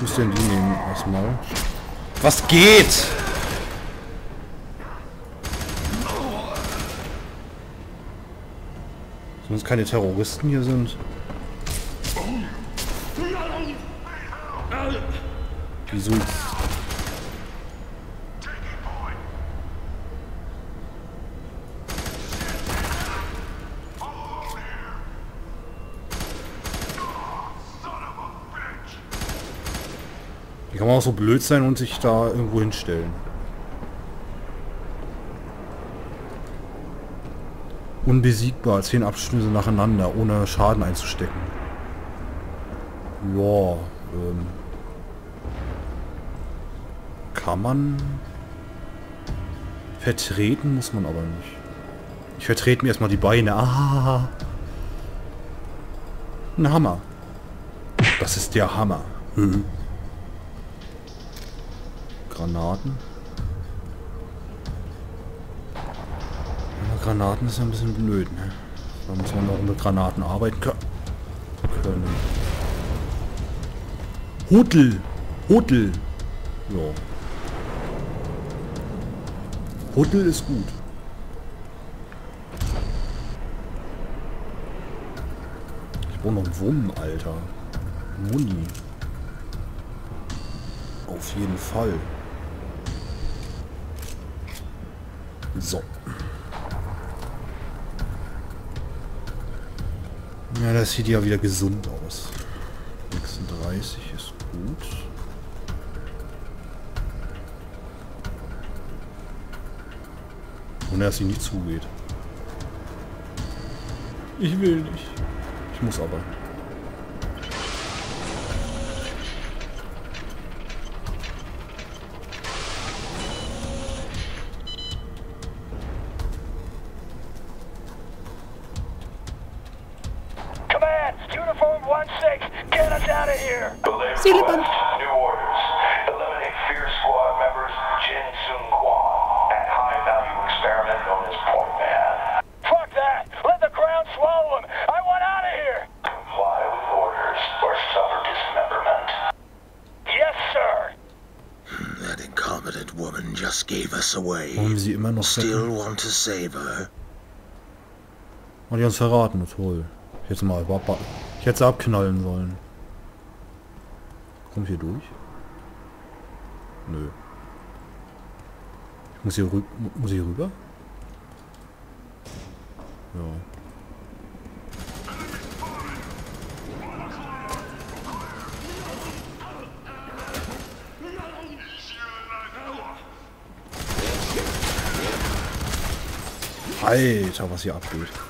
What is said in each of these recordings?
muss denn die nehmen erstmal. Was geht? Sonst keine Terroristen hier sind. Wieso? Kann man auch so blöd sein und sich da irgendwo hinstellen? Unbesiegbar, zehn Abschlüsse nacheinander, ohne Schaden einzustecken. Ja, ähm, kann man vertreten, muss man aber nicht. Ich vertrete mir erstmal die Beine. Ah, ein Hammer. Das ist der Hammer. Hm. Granaten. Ja, Granaten ist ein bisschen blöd, ne? Da muss man auch mit Granaten arbeiten können. Hutel! Hutel! Ja. Hutel ist gut. Ich brauche noch einen Wumm, Alter. Muni. Auf jeden Fall. So. Ja, das sieht ja wieder gesund aus. 36 ist gut. Und er sie nicht zugeht. Ich will nicht. Ich muss aber. Out of here! Seeleband. New orders. Eliminate Fear Squad members Jin Sung Kwan and high-value experiment known as Point Man. Fuck that! Let the ground swallow him! I want out of here! Comply with orders or suffer dismemberment. Yes, sir! That incompetent woman just gave us away. Wollen wir sie immer noch Still retten? want to save her? Oh, die haben uns verraten, toll. Ich hätte mal Papa. Ich hätte sie abknallen sollen. Kommt hier durch? Nö. Ich muss hier rü muss ich rüber? Ja. Alter, was hier abgeht.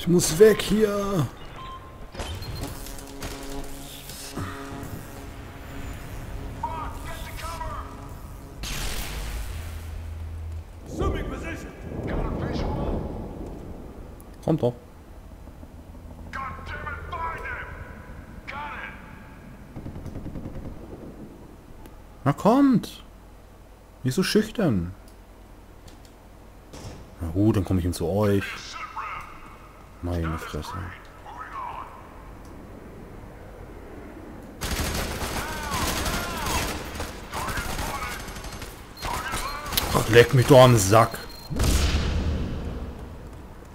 Ich muss weg hier. Kommt doch. Na kommt. Nicht so schüchtern. Na gut, dann komme ich ihm zu euch. Meine Fresse. Ach, leck mich doch am Sack.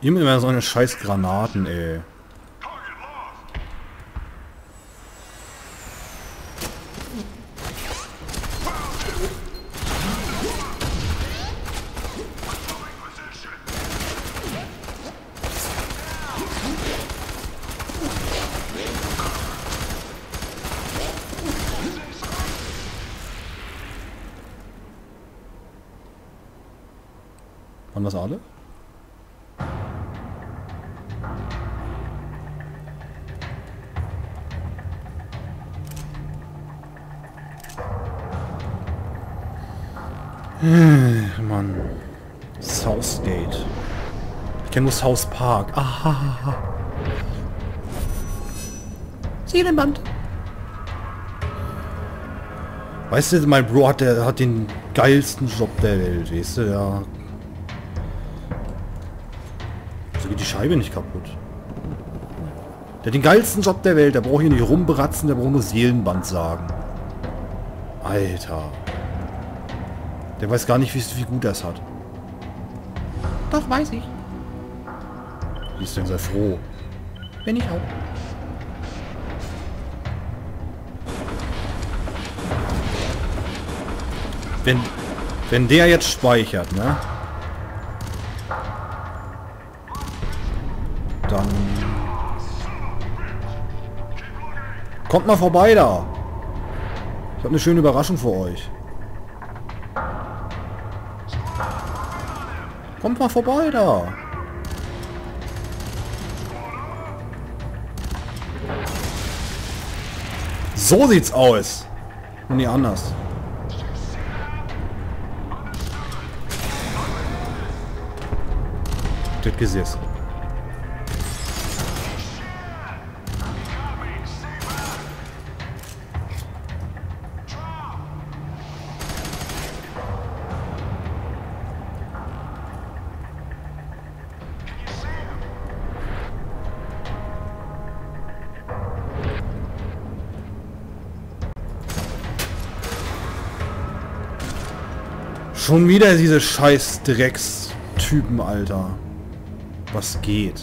Immer so eine scheiß Granaten, ey. Waren das alle? Äh, Mann. Southgate. Ich kenne nur South Park. Ah. Seelenband. Weißt du, mein Bro hat, der, hat den geilsten Job der Welt, weißt du, ja. Geht die Scheibe nicht kaputt? Der hat den geilsten Job der Welt. Der braucht hier nicht rumberatzen, der braucht nur Seelenband sagen. Alter. Der weiß gar nicht, wie, wie gut es hat. Doch, weiß ich. Wie ist denn sei froh? Bin ich auch. Wenn, wenn der jetzt speichert, ne? Kommt mal vorbei da. Ich habe eine schöne Überraschung für euch. Kommt mal vorbei da. So sieht's aus. Und nie anders. Das Gesäß. Schon wieder diese scheiß Dreckstypen, Alter. Was geht?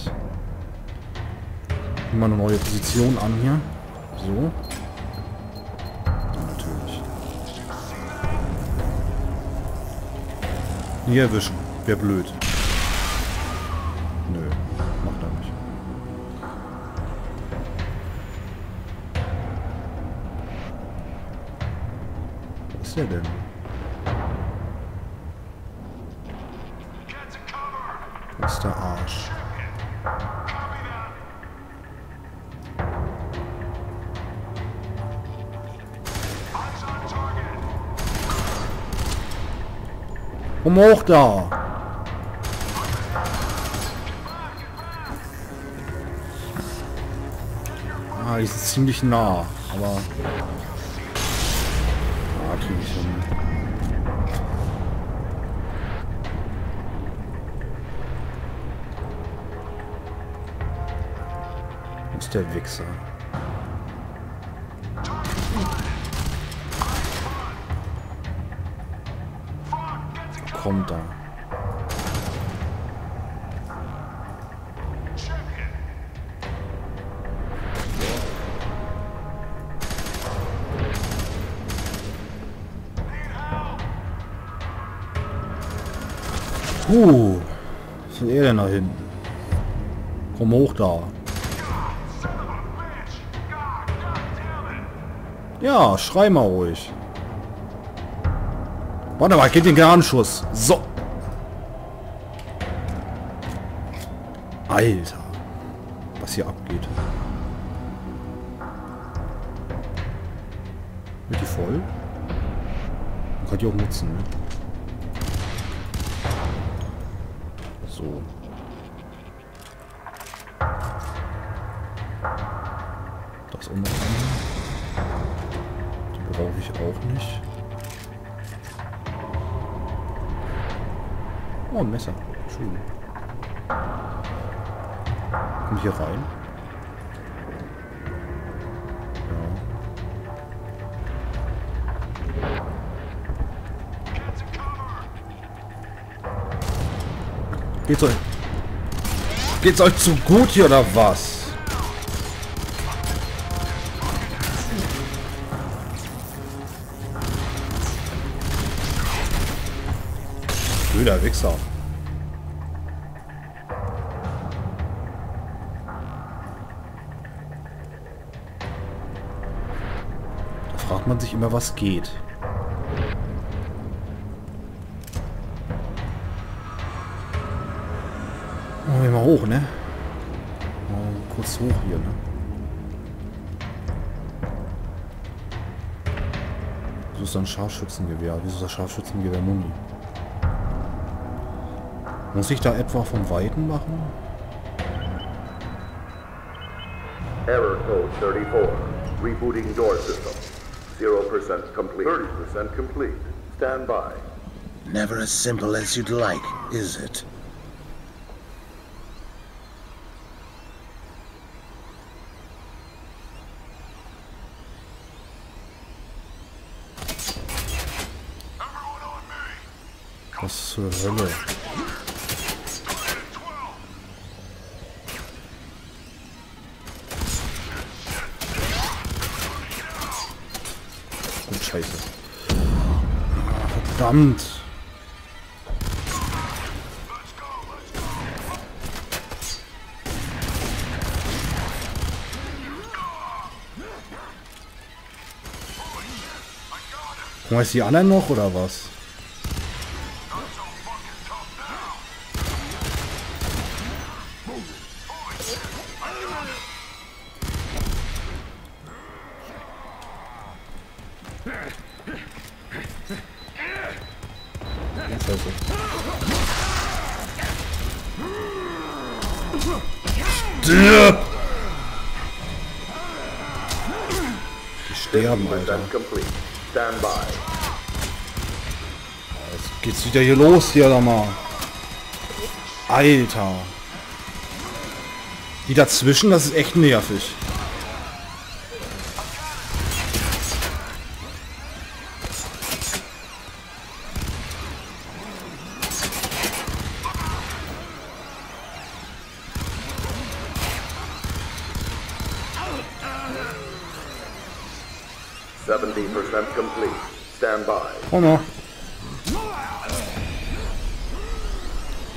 Mal eine neue Position an hier. So. Natürlich. Nie erwischen. Wäre blöd. Nö, macht er nicht. Wo ist der denn? Ist der Arsch? Komm hoch da! Ah, die sind ziemlich nah, aber... Ah, krieg ich hin. Der Wichser? Kommt da. Uh, was denn er denn da hinten? Komm hoch da. Ja, schrei mal ruhig. Warte mal, geht den Garnschuss. So. Alter. Was hier abgeht. Wird die voll? Man kann die auch nutzen, ne? So. Das. Die brauche ich auch nicht. Oh, ein Messer. Schön. Komm hier rein? Ja. Geht's euch... Geht's euch zu gut hier oder was? Blöder Wichser. Da fragt man sich immer, was geht. Machen wir mal hoch, ne? Mal kurz hoch hier, ne? Wieso ist ein Scharfschützengewehr? Wieso ist das Scharfschützengewehr Muni? Muss ich da etwa vom Weiten machen? Error code 34. Rebooting door system. 0% complete. 30% complete. Stand by. Never as simple as you'd like, is it? Was zur Hölle? Oh, scheiße. Verdammt. Wir die anderen noch oder was? Die sterben, Alter. 50% complete. Stand by. Jetzt geht's wieder hier los hier, da mal. Alter. Die dazwischen, das ist echt nervig. Seventy percent complete. Stand by. Oh no.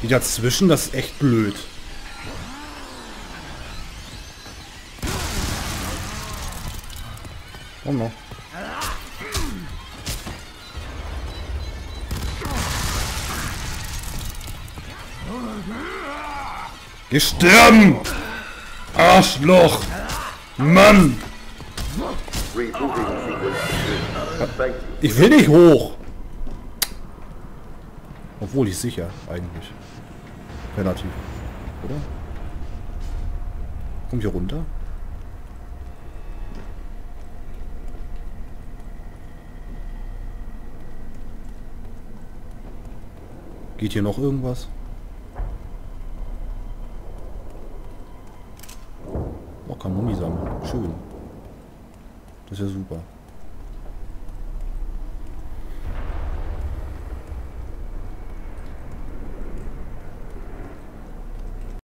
Die dazwischen, das ist echt blöd. Oh no. Gestirben! Arschloch! Mann! Ich will nicht hoch. Obwohl ich sicher, eigentlich. Relativ. Oder? Komm hier runter? Geht hier noch irgendwas? Oh, kann